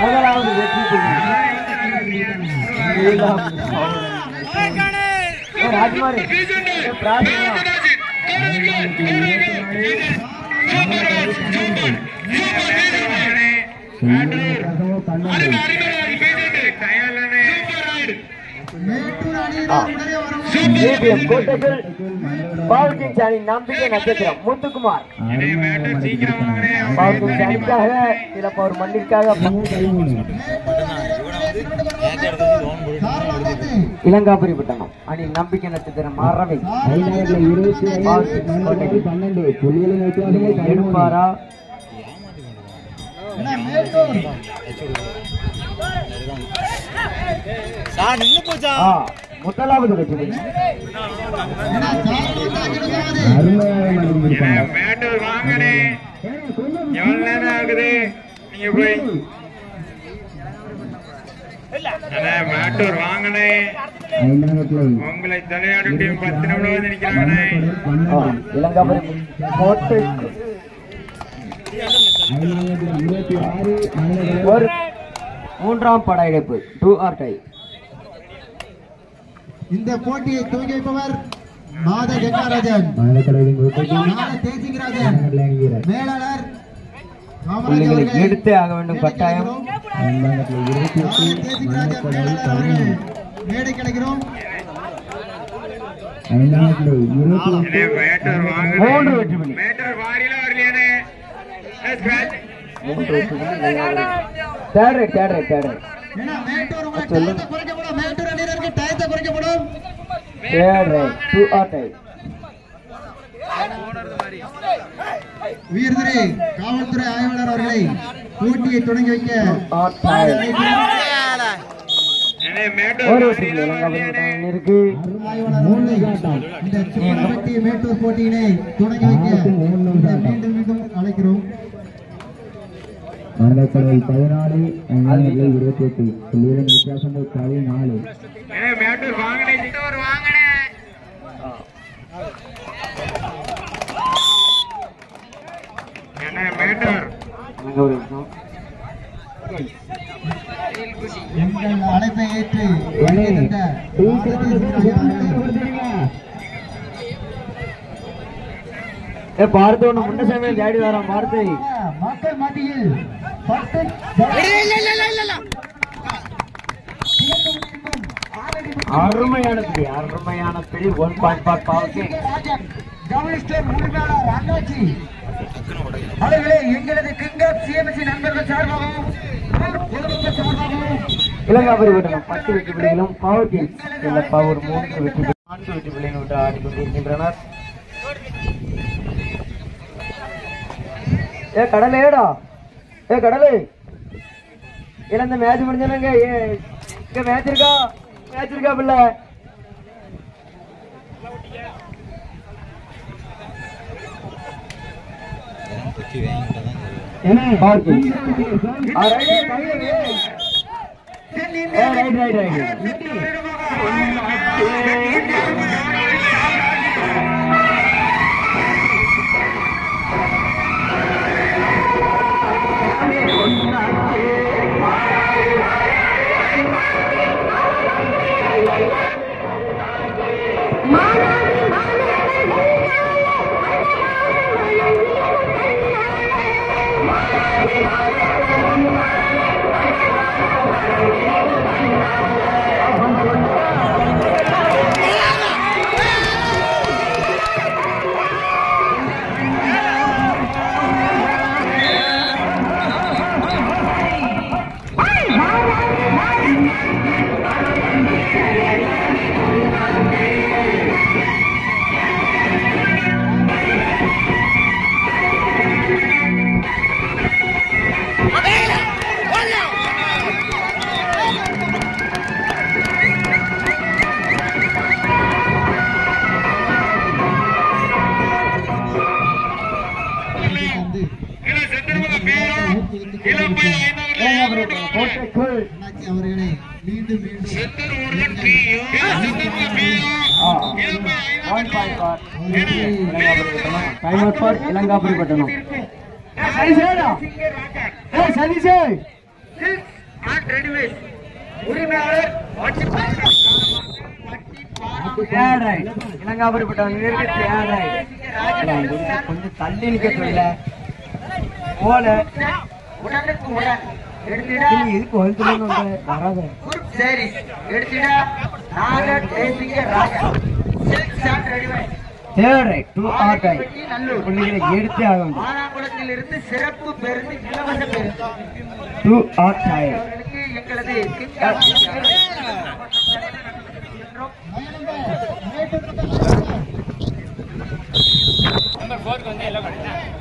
முதலாவது வெற்றி புள்ளி ராஜ்குமாரி பிரார்த்தனை கோட்டைகள் அணி நம்பிக்கை நட்சத்திரம் முத்துக்குமார். பவர் கிங்ஸ் அணிக்காக சில பவர் மண்ணிற்காக. இளங்காபுரி பட்டணம் அணி நம்பிக்கை நட்சத்திரம் கோட்டைகள் எடுப்பாரா முதலாவது வெற்றி. மேட்டூர் வாங்கனே எவ்வளவு நேரம் ஆகுது நீங்க போய். மேட்டூர் வாங்கனே உங்களை தலையாடும் டீம் பத்து நிமிடம் வந்து ஒரு மூன்றாம் பட டூ ஆர் டை இந்த போட்டியை துவங்கி வைப்பவர் மாத கங்காராஜன். தேசிங்கராஜன். மேலாளர் எடுத்தே ஆக வேண்டும் கட்டாயம். மேடை கிடைக்கிறோம் மூன்று வெற்றி புள்ளி மேட்டூர் வாரியில வரலையானே ஏ, scratch. மூன்று third raid third raid third raid ஏன்னா மேட்டூர் உங்களை டயத்தை குறைக்கப்படும் மேட்டூர் அணியினருக்கு டயத்தை குறைக்கப்படும் third raid do or die உயர்திரை காவல்துறை ஆய்வாளர் அவர்களை போட்டியை தொடங்கி வைக்க மேட்டூர் இருக்கு. போட்டியினை தொடங்கி வைக்க மீண்டும் மீண்டும் அழைக்கிறோம். மரணக்கடல் பதினாலு ஐந்தாயிரத்தி இருபத்தி எட்டு புள்ளிகளின் வித்தியாசங்கள் பதினாலு எங்கள் அழைப்பை ஏற்று பார்த்து ஒண்ணு முன்ன சமயம் தேடி வரான் பார்த்து. மக்கள் மத்தியில் அருமையான பிடி அருமையான பிடி ஒன் பாயிண்ட் பாட் பாவுக்கு கவனிஸ்டர் உரிமையாளர் அண்ணாச்சி அவர்களே எங்களது கிங்கப் சிஎம்சி நண்பர்கள் சார்பாகவும் பத்து வெற்றி பிள்ளைகளும் பவர் இல்ல பவர் மூன்று வெற்றி நான்கு வெற்றி பிள்ளைகள் விட்டு ஆடிக்கொண்டிருக்கின்றனர். ஏ கடலே ஏடா. ஏ கடலே. இல்ல இந்த மேட்ச் முடிஞ்சானுங்க இங்க மேட்ச் இருக்கா? மேட்ச் இருக்கா பிள்ளை? ரைட் ரைட் ரைட் அவர்களை மீண்டும் மீண்டும் இளங்காபுரி பட்டணம் இளங்காபுரி பட்டணம் கொஞ்சம் தள்ளி நிக்க போல உடனுக்கு உடன் வந்த எடுத்தே ஆக வேண்டும் சிறப்பு பேருந்து இலவச பேருந்து. டூ ஆர் டைம் அவர்களுக்கு எங்களது கிட்கா எங்களுக்கு இருபத்தி ஐந்து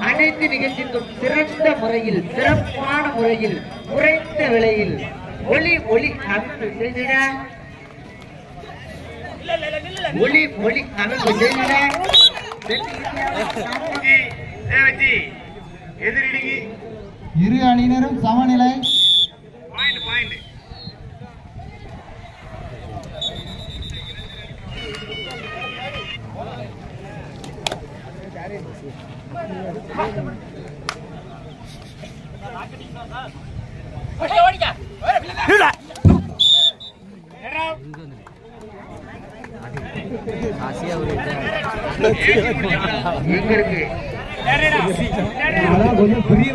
அனைத்து நிகழ்ச்சிக்கும் சிறந்த முறையில் சிறப்பான முறையில் குறைந்த விலையில் ஒளி ஒளி அமைப்பு தேவஜி எதிரிடிக்கு இரு அணியினரும் சமநிலை. பாயிண்ட் பாயிண்ட் எங்க இருக்கு கொஞ்சம் பெரிய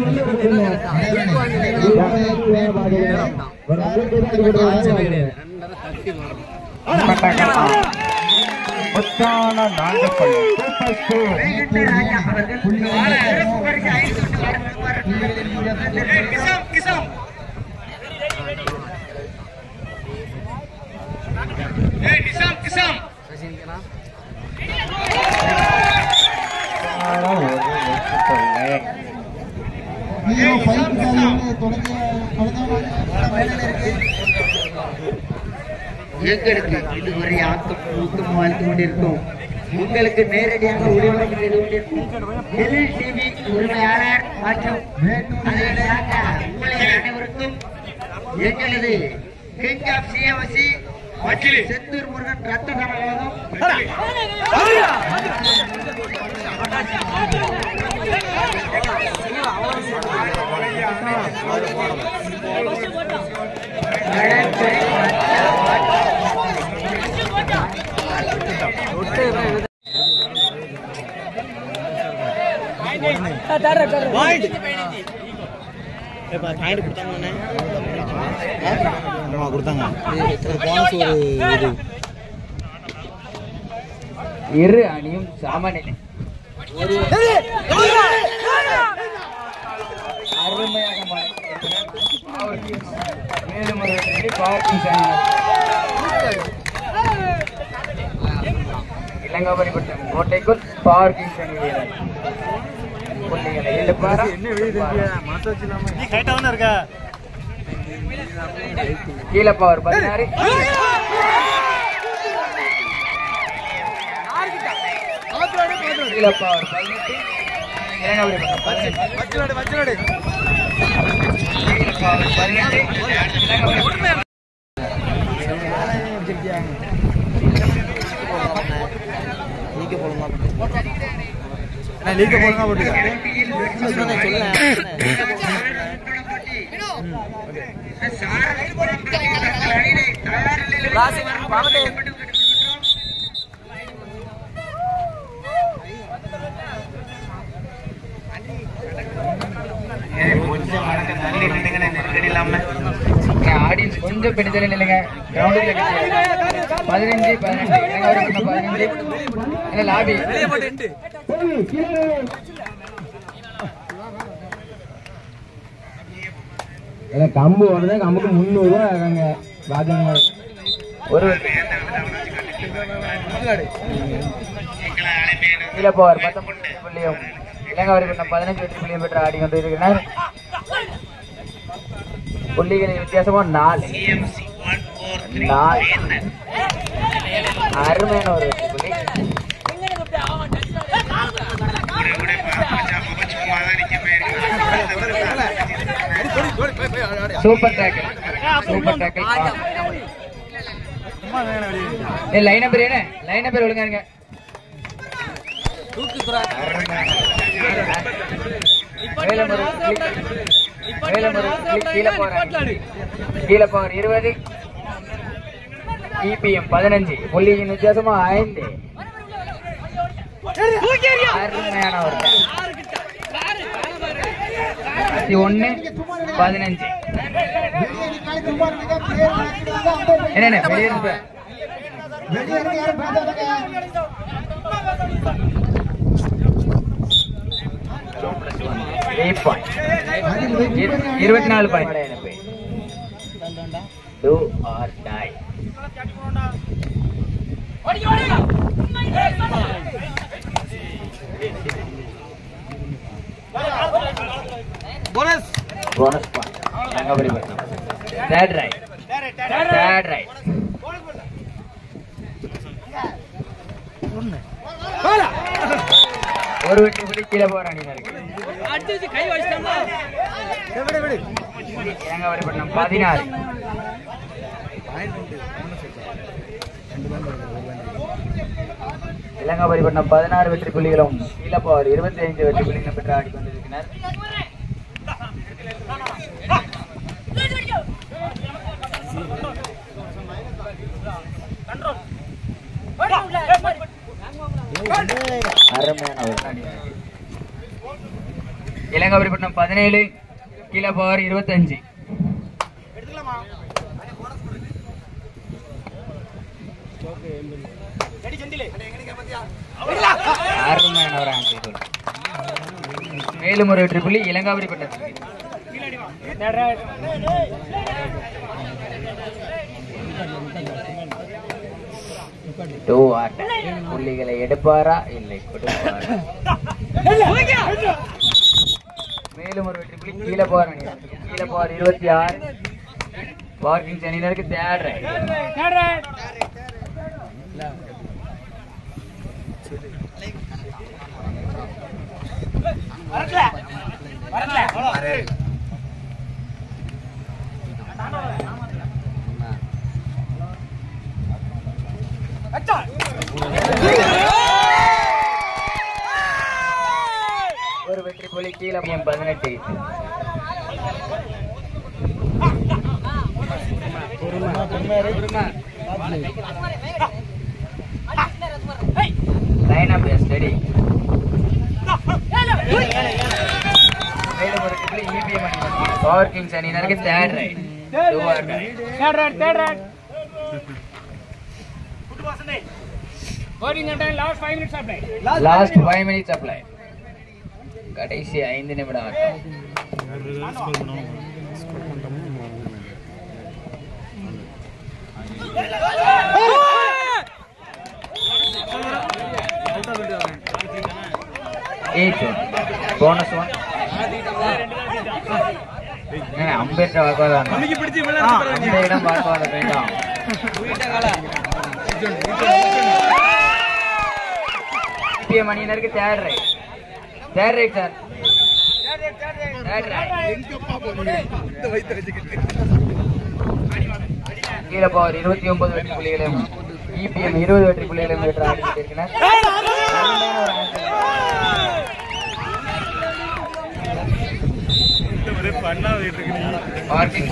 நாகப்பள்ளி ஹீரோ இதுவரை ஆக்கம் ஊக்கம் வாழ்ந்து கொண்டிருக்கும். உங்களுக்கு நேரடியாக ஒளிபரப்பு செய்து கொண்டிருக்கும். எல்இ டிவி உரிமையாளர் மற்றும் உங்களை அனைவருக்கும் எங்களது கிங் ஆஃப் சிஎம்சி வக்கீலு. செந்தூர் முருகன் ரத்த கழகம் இரு அணியும் சமநிலை அருமையாக. மேலும் ஒரு இளங்காபரிப்பட்டம் கோட்டைக்குள் பார்க்கிங் சனி வீரர் இழுப்பாரா? கீழே பவர் பதினாறு கீழே பவர் பதினெட்டு. இளங்காபரிப்பட்டம் பதினெட்டு கீழே பவர் பதினெட்டு இளங்காபரிப்பட்டம் ஆடியன்ஸ் கொஞ்சம் பெருத்தல இல்லைங்க கிரவுண்டில் பதினஞ்சு பதினெட்டு எனக்கு வரைக்கும் பதினஞ்சு கம்பு வருது கம்புக்கு முந்நூறு ரூபா இருக்காங்க ராஜாங்க ஒரு கீழே போவார் பத்தொன்பது புள்ளியும். இலங்கை வரைக்கும் பதினஞ்சு வெற்றி புள்ளியும் பெற்ற ஆடி கொண்டு இருக்கிறார் புள்ளிகளின் வித்தியாசமும் நாலு. நாலு. அருமையான ஒரு வெற்றி புள்ளி சூப்பர் டேக்கிள் சூப்பர் டேக்கிள் ஏ லைன் நம்பர் என்ன லைன் நம்பர் ஒழுங்கா இருங்க. கீழே போறாங்க கீழே இருபது. இபிஎம் பதினஞ்சு. புள்ளியின் வித்தியாசமா ஐந்து. அருமையான ஒரு இருபத்தி ஒண்ணு பதினஞ்சு. என்ன இருபத்தி நாலு point do or die bonus point third raid third raid ஒரு வெற்றி புள்ளி கீழே போற அணியினருக்கு ரங்கபரிபட்னம் பதினாறு. இளங்கபரிபட்னம் பதினாறு வெற்றி புள்ளிகளும் கீழப்பவர் இருபத்தி ஐந்து வெற்றி புள்ளிகளும் பெற்று ஆடிக்கொண்டிருக்கிறார் அருமையான ஒரு அணி. இளங்கபரிபட்னம் பதினேழு இருபத்தஞ்சு மேலும் ஒரு வெற்றி புள்ளி e, இளங்காபுரிப்பட்டது டூ ஆர் புள்ளிகளை எடுப்பாரா? இல்லை கொடுப்பாரா. மேலும் ஒரு வெற்றி புள்ளி. கீழே போற கீழே போற இருபத்தி ஆறு. பார்க்கிங் சனியினருக்கு தேடுறேன். வரல. வரல. வெற்றி புள்ளி கீழே போய் பதினெட்டு லைன் அப் ஸ்டடி மேலும் ஒரு புள்ளி இபிஎம் அணி பவர் கிங்ஸ் அணியினருக்கு third raid do or raid last five minutes apply கடைசி ஐந்து நிமிடம் ஆட்டம் போனஸ் ஒன் அம்பேத்கர் வாக்குவாதம் அந்த இடம் வாக்குவாதம் வேண்டாம். பிஎம் அணியினருக்கு தேர்ட் ரைட் சார் கீழே பவர். இருபத்தி ஒன்பது வெற்றி புள்ளிகளையும் இபிஎம் இருபது வெற்றி புள்ளிகளையும் பெற்று ஆடிக்கொண்டிருக்கிறார்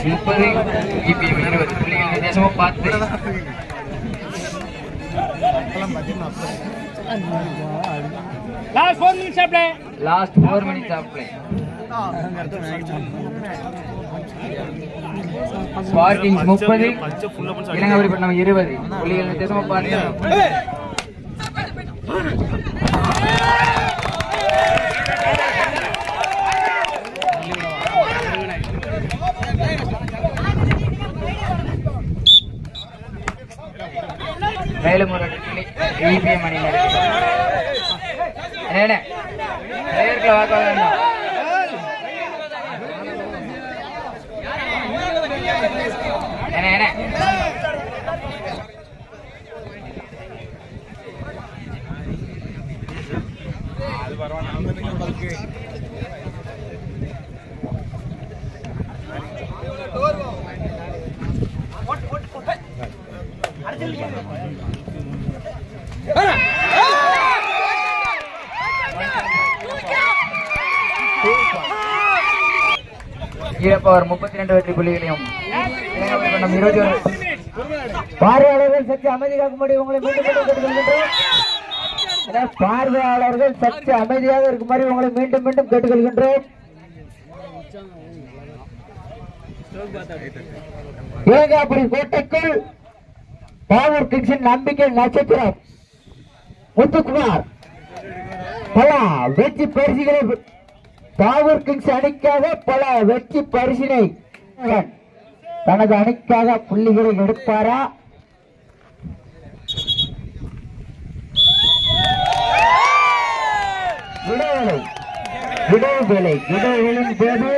முப்பது இபிஎம் இருபது புள்ளிகள் வித்தியாசமா பார்த்து லாஸ்ட் four மினிட்ஸ் அப்படியே. Last four minutes of play parking முப்பது இளங்கவரிப்பட்டினம் இருபது. புள்ளிகள் வித்தியாசமா பார்த்து மேலும் ஒரு இபிஎம் அணியினர். என்ன பிளேயர்களை வாக்க வேண்டாம் அண்ணே, அண்ணே. ஈழப்பவர் முப்பத்தி ரெண்டு வெற்றி புள்ளிகளையும் இருபத்தி ஒரு பார்வையாளர்கள் சற்று அமைதி காக்கும்படி உங்களை மீண்டும் பார்வையாளர்கள் சற்று அமைதியாக இருக்குமாறு உங்களை மீண்டும் மீண்டும் கேட்டுக்கொள்கின்றோம். இலங்காபுரி கோட்டைக்குள் பாவூர் கிங்ஸின் நம்பிக்கை நட்சத்திரம். முத்துக்குமார். பல வெற்றி பரிசுகளை பாவூர் கிங்ஸ் அணிக்காக பல வெற்றி பரிசினை தனது அணிக்காக புள்ளிகளை எடுப்பாரா? விடவேலை விடவேலை விடவேலின் போது